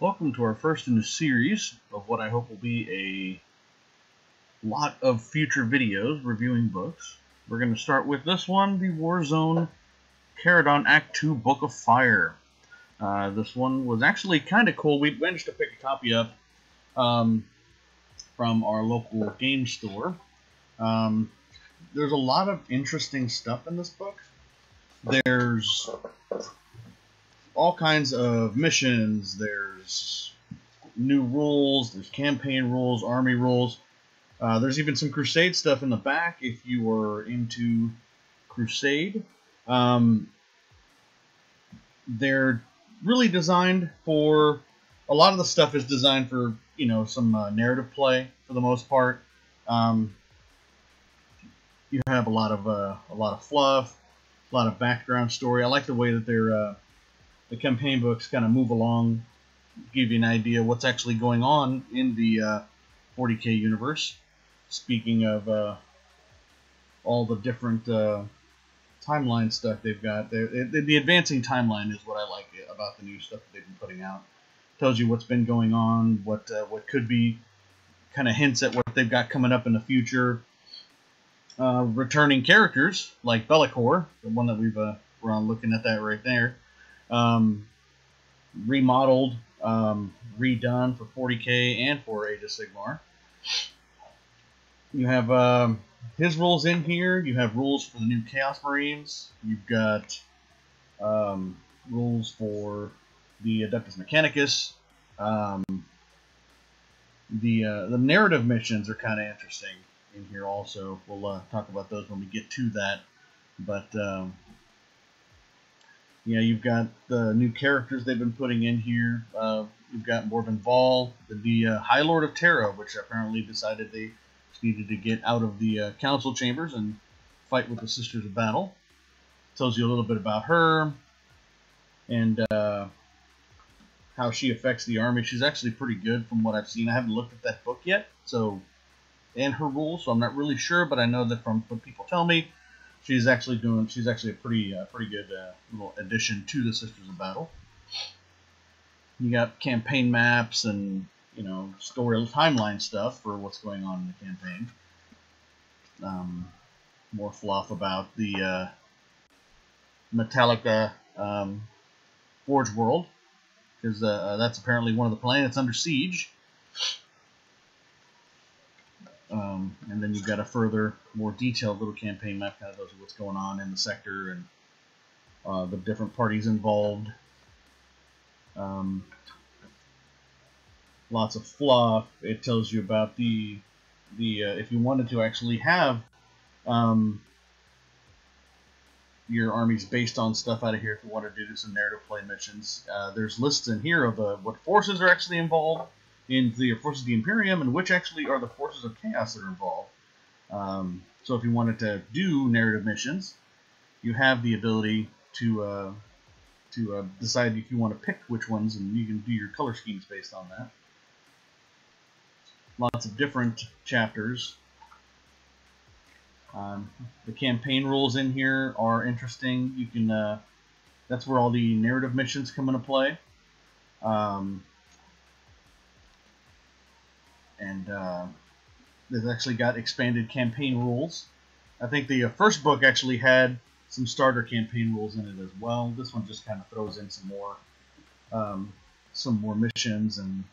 Welcome to our first in a series of what I hope will be a lot of future videos reviewing books. We're going to start with this one, the Warzone Charadon Act 2 Book of Fire. Uh, this one was actually kind of cool. We managed to pick a copy up um, from our local game store. Um, there's a lot of interesting stuff in this book. There's all kinds of missions. There's new rules. There's campaign rules, army rules. Uh, there's even some Crusade stuff in the back if you are into Crusade. Um, they're really designed for a lot of the stuff is designed for you know some uh, narrative play for the most part. Um, you have a lot of uh, a lot of fluff, a lot of background story. I like the way that they're uh, the campaign books kind of move along, give you an idea what's actually going on in the uh, 40k universe. Speaking of uh, all the different uh, timeline stuff they've got, the, the advancing timeline is what I like about the new stuff that they've been putting out. Tells you what's been going on, what uh, what could be, kind of hints at what they've got coming up in the future. Uh, returning characters like Be'lakor, the one that we've uh, we're on looking at that right there um, remodeled, um, redone for 40k and for Age of Sigmar. You have um, his rules in here. You have rules for the new Chaos Marines. You've got um, rules for the Adeptus Mechanicus. Um, the uh, the narrative missions are kind of interesting in here also. We'll uh, talk about those when we get to that. But um, you know, you've got the new characters they've been putting in here. Uh, you've got Morvenn Vahl, the, the uh, High Lord of Terra, which apparently decided they needed to get out of the uh, council chambers and fight with the Sisters of Battle. Tells you a little bit about her and uh, how she affects the army. She's actually pretty good from what I've seen. I haven't looked at that book yet, so and her rules, so I'm not really sure, but I know that from what people tell me, she's actually doing. She's actually a pretty uh, pretty good uh, little addition to the Sisters of Battle. You got campaign maps and you know story timeline stuff for what's going on in the campaign. Um, more fluff about the uh, Metalica um, Forge World because uh, that's apparently one of the planets under siege. Um, and then you've got a further, more detailed little campaign map, kind of tells you what's going on in the sector and uh, the different parties involved. Um, lots of fluff. It tells you about the the uh, if you wanted to actually have um, your armies based on stuff out of here. If you wanted to do some narrative play missions, uh, there's lists in here of uh, what forces are actually involved in the forces of the Imperium and which actually are the forces of chaos that are involved. Um, so if you wanted to do narrative missions, you have the ability to uh, to uh, decide if you want to pick which ones, and you can do your color schemes based on that. Lots of different chapters. Um, the campaign rules in here are interesting. You can uh, that's where all the narrative missions come into play. Um, and uh, they've actually got expanded campaign rules. I think the uh, first book actually had some starter campaign rules in it as well. This one just kind of throws in some more, um, some more missions and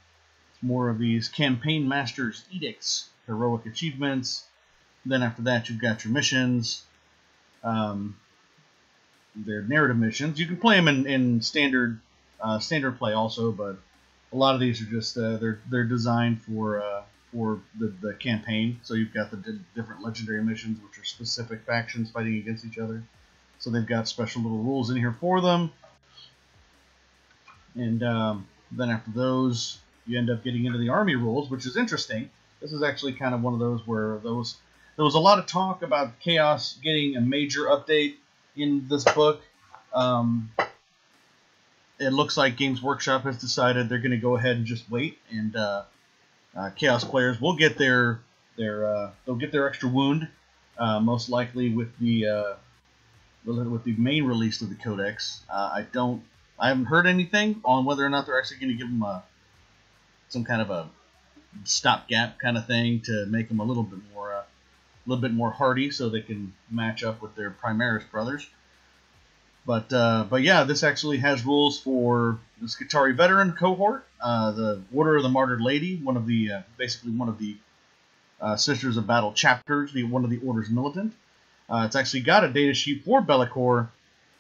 more of these campaign masters edicts, heroic achievements. Then after that, you've got your missions. Um, they're narrative missions. You can play them in, in standard uh, standard play also, but a lot of these are just uh, they're they're designed for uh, for the, the campaign. So you've got the di different legendary missions, which are specific factions fighting against each other. So they've got special little rules in here for them. And um, then after those, you end up getting into the army rules, which is interesting. This is actually kind of one of those where those there was a lot of talk about Chaos getting a major update in this book. Um, it looks like Games Workshop has decided they're going to go ahead and just wait, and uh, uh, Chaos players will get their their uh, they'll get their extra wound, uh, most likely with the uh, with the main release of the Codex. Uh, I don't I haven't heard anything on whether or not they're actually going to give them a, some kind of a stopgap kind of thing to make them a little bit more a little bit more hardy, so they can match up with their Primaris brothers. But uh, but yeah, this actually has rules for the Skitarii veteran cohort, uh, the Order of the Martyred Lady, one of the uh, basically one of the uh, Sisters of Battle chapters, the one of the Order's militant. Uh, it's actually got a data sheet for Be'lakor,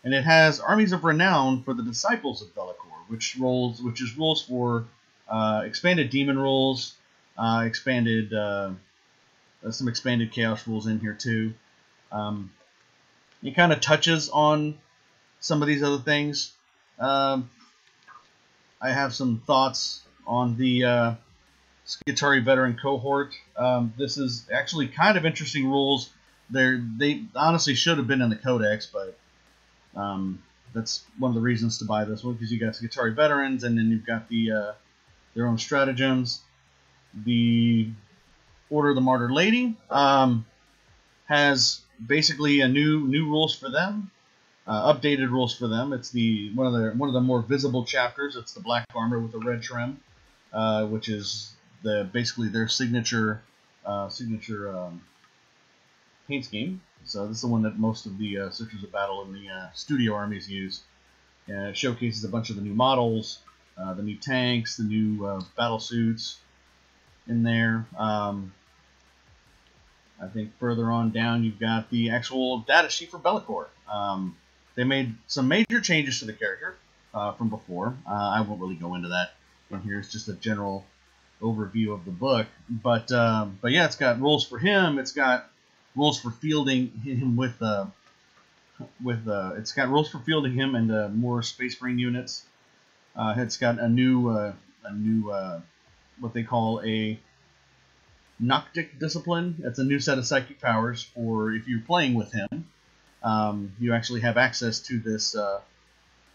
and it has armies of renown for the disciples of Be'lakor, which rolls which is rules for uh, expanded demon rules, expanded some expanded chaos rules in here too. Um, it kind of touches on some of these other things. Um, I have some thoughts on the uh, Skitarii veteran cohort. Um, this is actually kind of interesting rules. They're, they honestly should have been in the codex, but um, that's one of the reasons to buy this one because you got Skitarii veterans, and then you've got the uh, their own stratagems. The Order of the Martyr Lady um, has basically a new new rules for them uh, updated rules for them. It's the one of the one of the more visible chapters. It's the black armor with the red trim, uh, which is the basically their signature uh, signature um, paint scheme. So this is the one that most of the uh, Sisters of Battle and the uh, studio armies use. And it showcases a bunch of the new models, uh, the new tanks, the new uh, battle suits in there. Um, I think further on down you've got the actual data sheet for Be'lakor. Um, they made some major changes to the character uh, from before. Uh, I won't really go into that in here. It's just a general overview of the book. But um, but yeah, it's got rules for him. It's got rules for fielding him with uh, with uh, it's got rules for fielding him and uh, more Space Marine units. Uh, it's got a new uh, a new uh, what they call a Noctic discipline. It's a new set of psychic powers for if you're playing with him um, you actually have access to this uh,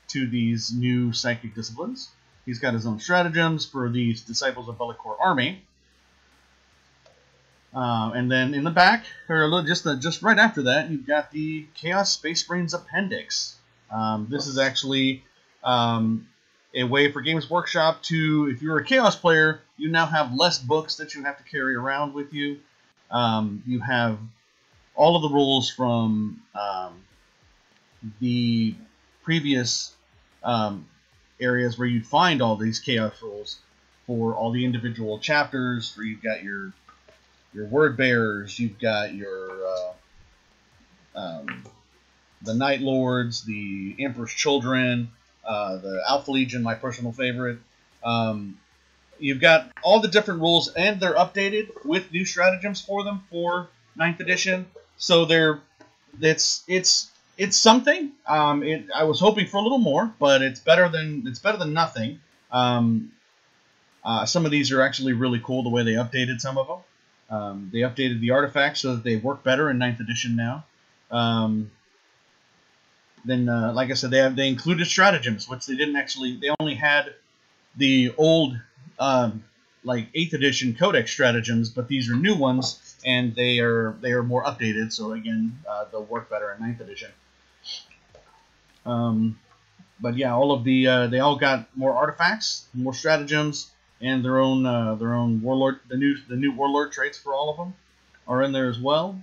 to these new psychic disciplines. He's got his own stratagems for these disciples of Be'lakor army. Uh, and then in the back, or just the, just right after that, you've got the Chaos Space Marines Appendix. Um, this is actually um, a way for Games Workshop to, if you're a Chaos player, you now have less books that you have to carry around with you. Um, you have all of the rules from um, the previous um, areas where you'd find all these chaos rules for all the individual chapters. Where you've got your your word bearers, you've got your uh, um, the Night Lords, the Emperor's Children, uh, the Alpha Legion, my personal favorite. Um, you've got all the different rules, and they're updated with new stratagems for them for 9th edition. So they're it's it's it's something. Um, it, I was hoping for a little more, but it's better than it's better than nothing. Um, uh, some of these are actually really cool the way they updated some of them. Um, they updated the artifacts so that they work better in 9th edition now. Um, then, uh, like I said, they have they included stratagems, which they didn't actually. They only had the old, um, like 8th edition codex stratagems, but these are new ones and they are they are more updated. So again, uh, they'll work better in 9th edition. Um, but yeah, all of the uh, they all got more artifacts, more stratagems, and their own uh, their own warlord. The new the new warlord traits for all of them are in there as well.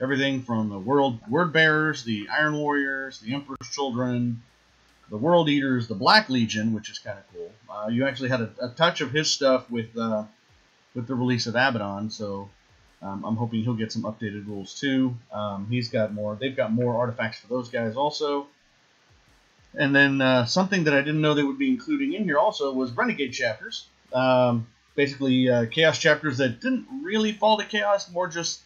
Everything from the world word bearers, the Iron Warriors, the Emperor's Children, the World Eaters, the Black Legion, which is kind of cool. Uh, you actually had a, a, touch of his stuff with uh, with the release of Abaddon, so um, I'm hoping he'll get some updated rules too. Um, he's got more. They've got more artifacts for those guys also. And then uh, something that I didn't know they would be including in here also was Renegade chapters. Um, basically, uh, Chaos chapters that didn't really fall to Chaos, more just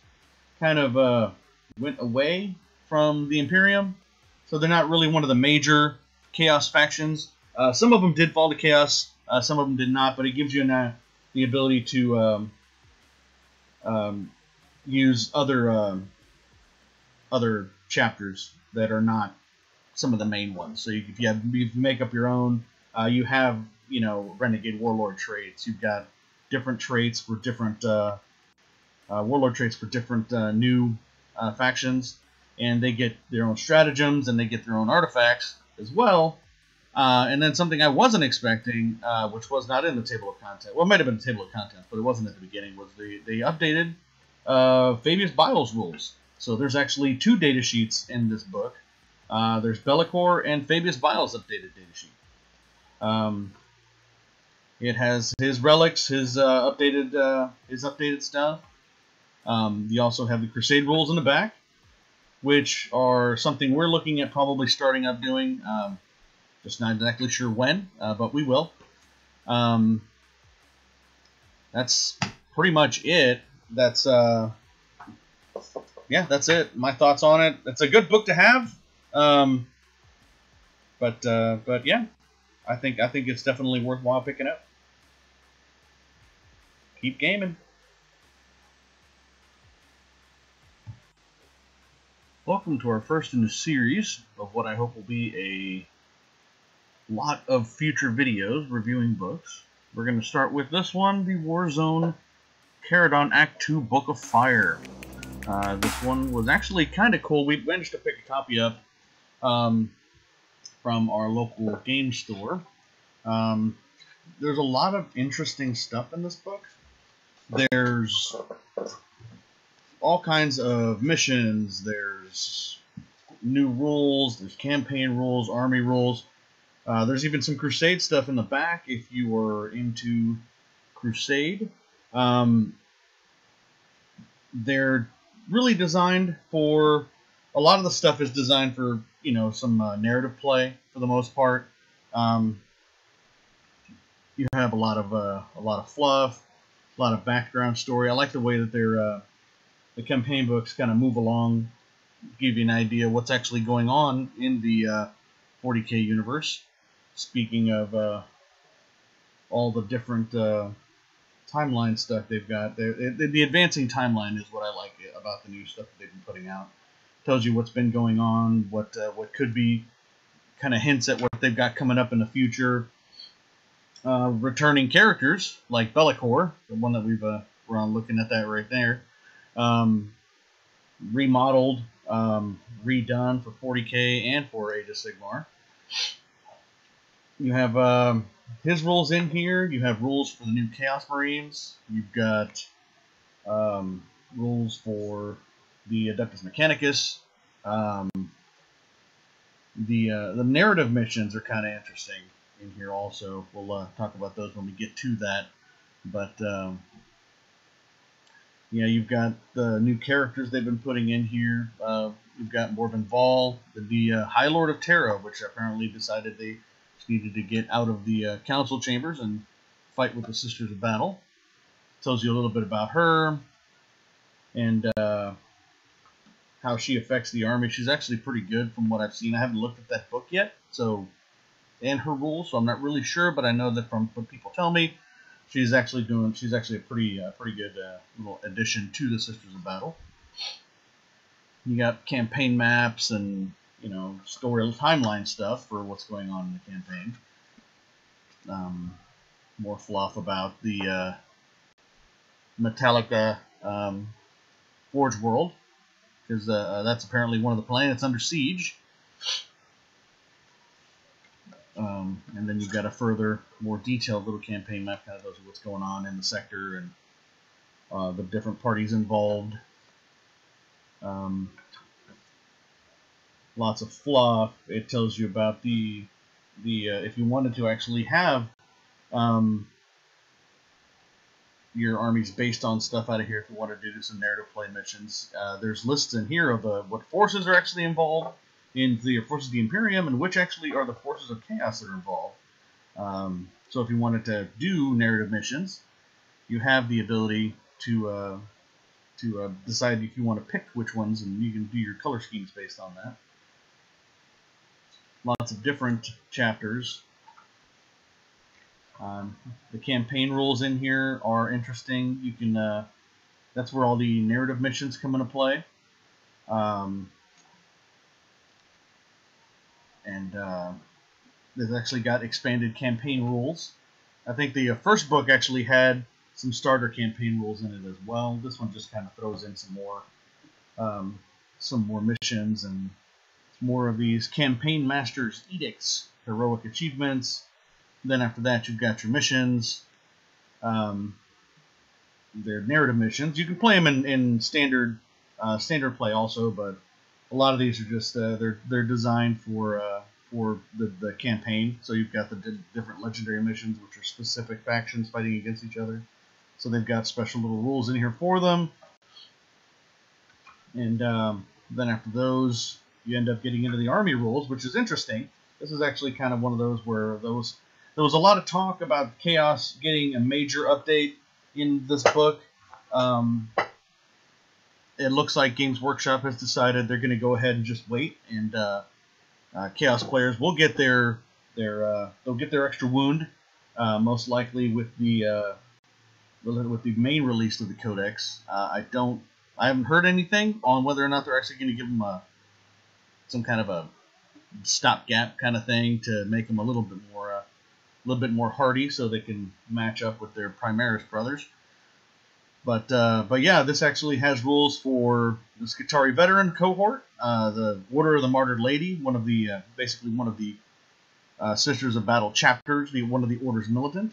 kind of uh, went away from the Imperium. So they're not really one of the major Chaos factions. Uh, some of them did fall to Chaos, uh, some of them did not, but it gives you an, uh, the ability to um, use other um, other chapters that are not some of the main ones. So you, if you have you make up your own, uh, you have you know renegade warlord traits. You've got different traits for different uh, uh, warlord traits for different uh, new uh, factions, and they get their own stratagems and they get their own artifacts as well. Uh, and then something I wasn't expecting, uh, which was not in the table of contents. Well, it might have been table of contents, but it wasn't at the beginning. Was the they updated uh, Fabius Bile's rules? So there's actually two data sheets in this book. Uh, there's Be'lakor and Fabius Bile's updated data sheet. Um, it has his relics, his uh, updated uh, his updated stuff. Um, you also have the Crusade rules in the back, which are something we're looking at probably starting up doing. Um, just not exactly sure when, uh, but we will. Um, that's pretty much it. That's uh, yeah, that's it. My thoughts on it. It's a good book to have. Um, but uh, but yeah, I think I think it's definitely worthwhile picking up. Keep gaming. Welcome to our first in a series of what I hope will be a lot of future videos reviewing books. We're going to start with this one, the Warzone Charadon Act 2 Book of Fire. Uh, this one was actually kind of cool. We managed to pick a copy up um, from our local game store. Um, there's a lot of interesting stuff in this book. There's all kinds of missions. There's new rules. There's campaign rules, army rules. Uh, there's even some Crusade stuff in the back if you are into Crusade. Um, they're really designed for a lot of the stuff is designed for you know some uh, narrative play for the most part. Um, you have a lot of uh, a lot of fluff, a lot of background story. I like the way that their uh, the campaign books kind of move along, give you an idea what's actually going on in the 40k uh, universe. Speaking of uh, all the different uh, timeline stuff they've got, the, the advancing timeline is what I like about the new stuff that they've been putting out. Tells you what's been going on, what uh, what could be, kind of hints at what they've got coming up in the future. Uh, returning characters like Be'lakor, the one that we've uh, we're on looking at that right there, um, remodeled, um, redone for 40k and for Age of Sigmar. You have um, his rules in here. You have rules for the new Chaos Marines. You've got um, rules for the Adeptus Mechanicus. Um, the uh, the narrative missions are kind of interesting in here also. We'll uh, talk about those when we get to that. But um, yeah, you've got the new characters they've been putting in here. Uh, you've got Morvenn Vahl, the, the uh, High Lord of Terra, which apparently decided they needed to get out of the uh, council chambers and fight with the Sisters of Battle. Tells you a little bit about her and uh, how she affects the army. She's actually pretty good from what I've seen. I haven't looked at that book yet, so and her rules, so I'm not really sure. But I know that from what people tell me, she's actually doing. She's actually a pretty uh, pretty good uh, little addition to the Sisters of Battle. You got campaign maps and you know, story timeline stuff for what's going on in the campaign. Um, more fluff about the uh, Metalica um, Forge World, because uh, uh, that's apparently one of the planets under siege. Um, and then you've got a further, more detailed little campaign map, kind of tells what's going on in the sector and uh, the different parties involved. Um, lots of fluff. It tells you about the the uh, if you wanted to actually have um, your armies based on stuff out of here. If you wanted to do some narrative play missions, uh, there's lists in here of uh, what forces are actually involved in the forces of the Imperium and which actually are the forces of chaos that are involved. Um, so if you wanted to do narrative missions, you have the ability to uh, to uh, decide if you want to pick which ones, and you can do your color schemes based on that lots of different chapters. Um, the campaign rules in here are interesting. You can uh, that's where all the narrative missions come into play. Um, and uh, they've actually got expanded campaign rules. I think the uh, first book actually had some starter campaign rules in it as well. This one just kind of throws in some more um, some more missions and more of these campaign masters edicts heroic achievements. Then after that, you've got your missions. Um, they're narrative missions. You can play them in, in standard uh, standard play also, but a lot of these are just uh, they're they're designed for uh, for the, the campaign. So you've got the di- different legendary missions, which are specific factions fighting against each other. So they've got special little rules in here for them. And um, then after those, you end up getting into the army rules, which is interesting. This is actually kind of one of those where those there was a lot of talk about Chaos getting a major update in this book. Um, it looks like Games Workshop has decided they're going to go ahead and just wait, and uh, uh, Chaos players will get their their uh, they'll get their extra wound, uh, most likely with the uh, with the main release of the Codex. Uh, I don't I haven't heard anything on whether or not they're actually going to give them a some kind of a stopgap kind of thing to make them a little bit more a little bit more hardy, so they can match up with their Primaris brothers. But uh, but yeah, this actually has rules for the Skitarii veteran cohort, uh, the Order of the Martyred Lady, one of the uh, basically one of the uh, Sisters of Battle chapters, the one of the Order's militant.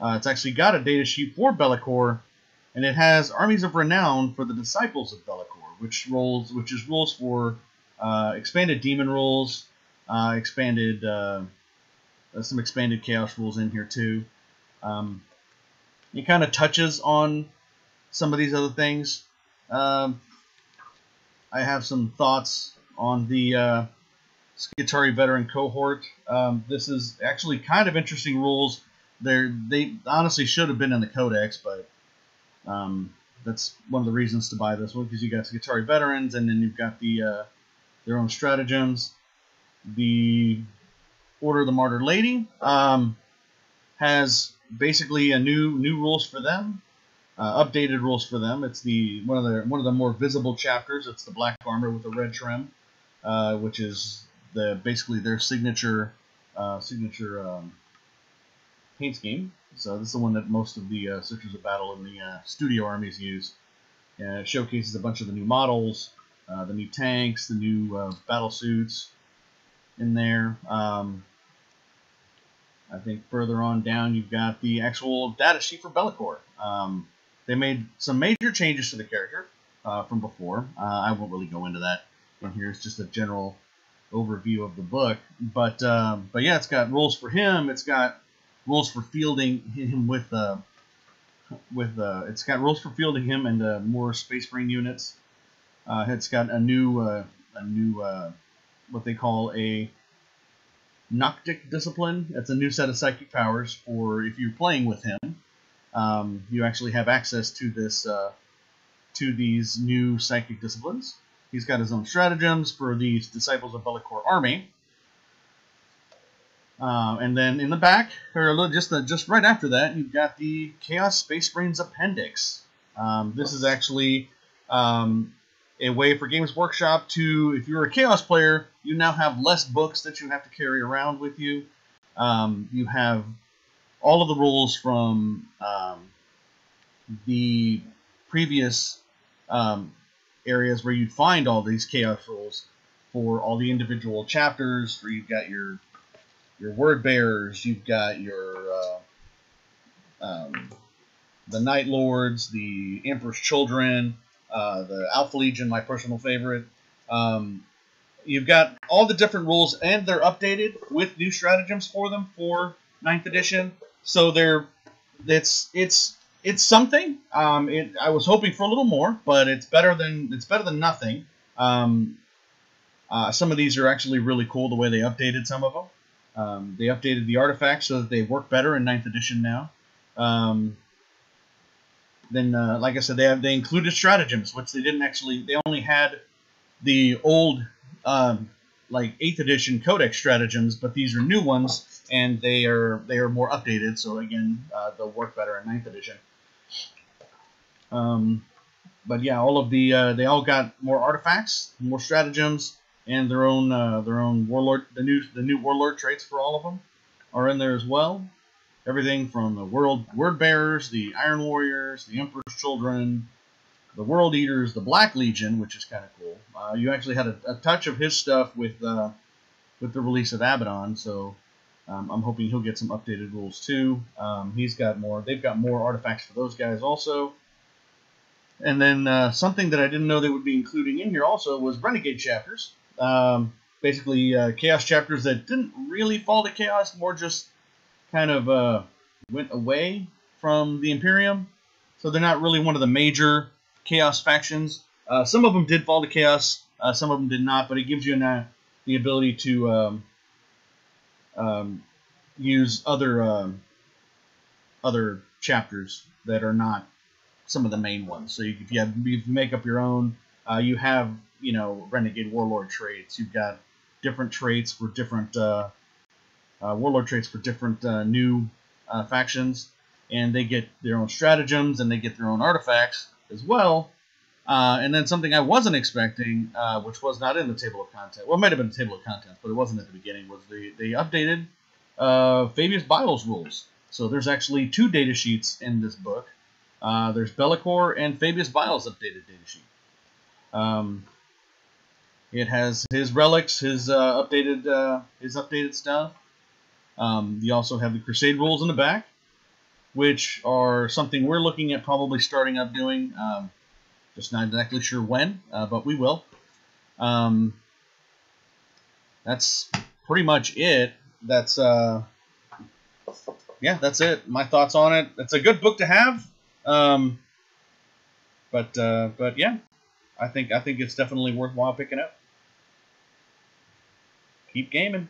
Uh, it's actually got a data sheet for Be'lakor, and it has armies of renown for the disciples of Be'lakor, which rolls which is rules for uh, expanded demon rules, expanded some expanded chaos rules in here too. Um, it kind of touches on some of these other things. Um, I have some thoughts on the uh, Skitarii veteran cohort. Um, this is actually kind of interesting rules. They're, they honestly should have been in the Codex, but um, that's one of the reasons to buy this one because you got Skitarii veterans, and then you've got the uh, their own stratagems. The Order of the Martyr Lady um, has basically a new new rules for them uh, updated rules for them. It's the one of the one of the more visible chapters. It's the black armor with the red trim, uh, which is the basically their signature uh, signature um, paint scheme. So this is the one that most of the uh, Sisters of Battle in the uh, studio armies use. And it showcases a bunch of the new models, uh, the new tanks, the new uh, battle suits in there. Um, I think further on down you've got the actual data sheet for Be'lakor. Um, they made some major changes to the character uh, from before. Uh, I won't really go into that in here. It's just a general overview of the book. But um, but yeah, it's got rules for him. It's got rules for fielding him with uh, with uh, it's got rules for fielding him and uh, more Space Marine units. Uh, it's got a new uh, a new uh, what they call a Noctic discipline. It's a new set of psychic powers for if you're playing with him um, you actually have access to this uh, to these new psychic disciplines. He's got his own stratagems for these disciples of Be'lakor army. Uh, and then in the back, or just the, just right after that, you've got the Chaos Space Marines Appendix. Um, this is actually um, a way for Games Workshop to, if you're a Chaos player, you now have less books that you have to carry around with you. Um, you have all of the rules from um, the previous um, areas where you'd find all these chaos rules for all the individual chapters. Where you've got your your word bearers, you've got your uh, um, the Night Lords, the Emperor's Children, uh, the Alpha Legion, my personal favorite. Um, you've got all the different rules, and they're updated with new stratagems for them for ninth edition. So they're it's it's it's something. Um, it, I was hoping for a little more, but it's better than it's better than nothing. Um, uh, some of these are actually really cool the way they updated some of them. Um, they updated the artifacts so that they work better in 9th edition now. Um, then, uh, like I said, they have they included stratagems, which they didn't actually. They only had the old, um, like 8th edition codex stratagems, but these are new ones and they are they are more updated. So again, uh, they'll work better in ninth edition. Um, but yeah, all of the uh, they all got more artifacts, more stratagems, and their own uh, their own warlord. The new the new warlord traits for all of them are in there as well. Everything from the world word bearers, the Iron Warriors, the Emperor's Children, the World Eaters, the Black Legion, which is kind of cool. Uh, you actually had a, a, touch of his stuff with uh, with the release of Abaddon, so Um, I'm hoping he'll get some updated rules too. Um, he's got more. They've got more artifacts for those guys also. And then uh, something that I didn't know they would be including in here also was Renegade chapters. Um, basically, uh, Chaos chapters that didn't really fall to Chaos, more just kind of uh, went away from the Imperium. So they're not really one of the major Chaos factions. Uh, some of them did fall to Chaos, uh, some of them did not, but it gives you an, uh, the ability to um, um, use other um, other chapters that are not some of the main ones. So you, if you have you make up your own, uh, you have you know renegade warlord traits. You've got different traits for different uh, uh, warlord traits for different uh, new uh, factions, and they get their own stratagems and they get their own artifacts as well. Uh, and then something I wasn't expecting, which was not in the table of contents. Well, it might have been a table of contents, but it wasn't at the beginning. Was the they updated Fabius Bile's rules? So there's actually two data sheets in this book. Uh, there's Be'lakor and Fabius Bile's updated data sheet. Um, it has his relics, his uh, updated uh, his updated stuff. Um, you also have the Crusade rules in the back, which are something we're looking at probably starting up doing. Um, just not exactly sure when, uh, but we will. Um, that's pretty much it. That's uh, yeah, that's it. My thoughts on it. It's a good book to have. Um, but uh, but yeah, I think I think it's definitely worthwhile picking up. Keep gaming.